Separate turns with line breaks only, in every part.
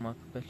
Makbel.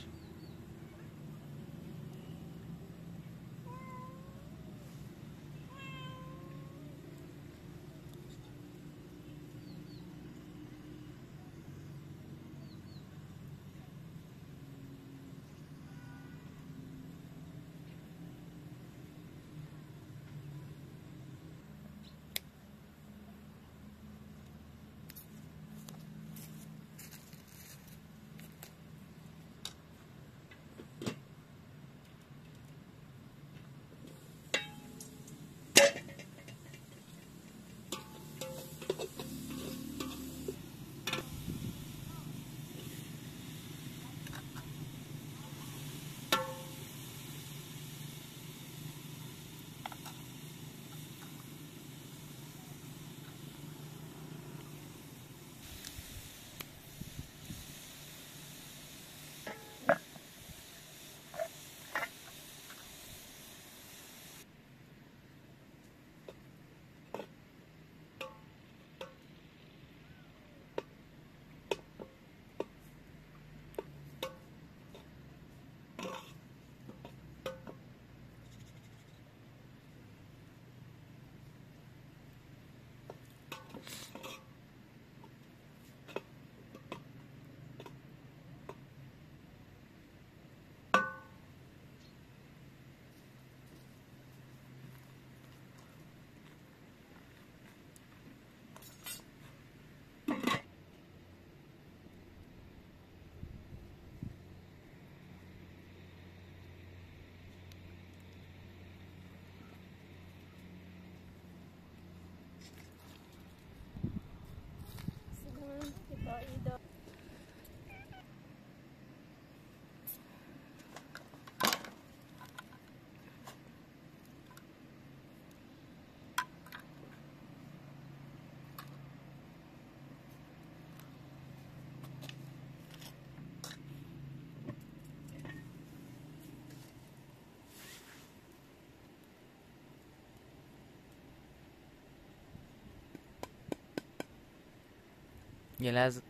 原来是